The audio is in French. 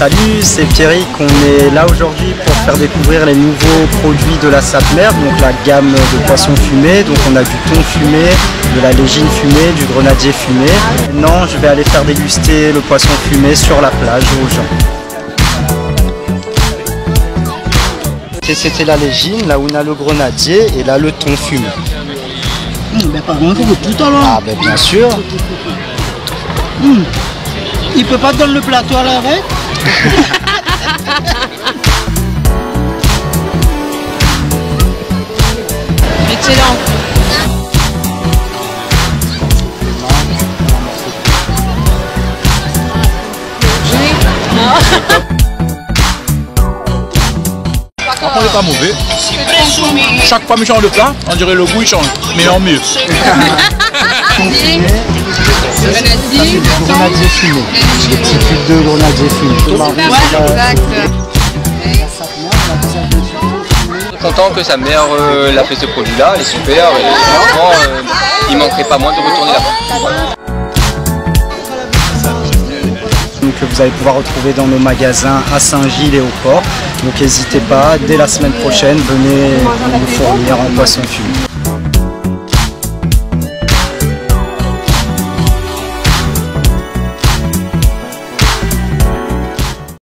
Salut, c'est Pierrick. On est là aujourd'hui pour faire découvrir les nouveaux produits de la Sapmer, donc la gamme de poissons fumés. Donc on a du thon fumé, de la légine fumée, du grenadier fumé. Maintenant, je vais aller faire déguster le poisson fumé sur la plage aux gens. C'était la légine, là où on a le grenadier et là le thon fumé. Hum, ben. Ah ben bien sûr. Il peut pas donner le plateau à l'arrêt Excellent. Par contre, il n'est pas mauvais. Chaque fois que je change de plat, on dirait le goût il change, mais en mieux. Grenadier fumé. Des petits cubes de grenadier fumé. content que sa mère euh, l'a fait ce produit-là, elle est super et franchement, euh, il manquerait pas moins de retourner là-bas. Donc, que vous allez pouvoir retrouver dans nos magasins à Saint-Gilles et au port. Donc n'hésitez pas, dès la semaine prochaine, venez nous fournir en poisson fumé.